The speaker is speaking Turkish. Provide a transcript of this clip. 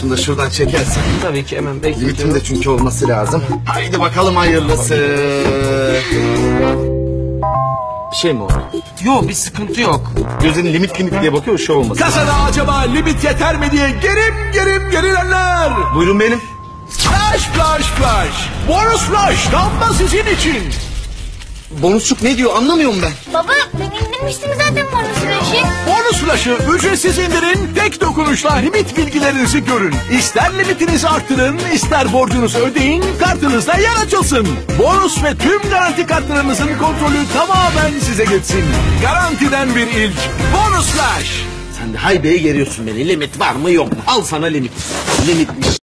Şunu da şuradan çekersen. Tabii ki hemen bekliyorum. Limitim de çünkü olması lazım. Haydi bakalım hayırlısı. Bir şey mi oldu? Yok bir sıkıntı yok. Gözün limit limit diye bakıyor şu olmasın. Kasada acaba limit yeter mi diye gerim gerim gerilenler. Buyurun benim. Flash flash flash. Bonus flash tam da sizin için. Bonusçuk ne diyor anlamıyorum ben. Baba ben indirmiştim zaten bonus flash'ı. Flash'ı ücretsiz indirin. Tek dokunuşla limit bilgilerinizi görün. İster limitinizi arttırın, ister borcunuzu ödeyin, kartınızda yer açılsın. Bonus ve tüm garanti kartlarınızın kontrolü tamamen size geçsin. Garantiden bir ilk. Bonus flash. Sen de haybeyi geriyorsun beni. Limit var mı yok mu? Al sana limit. Limitmiş.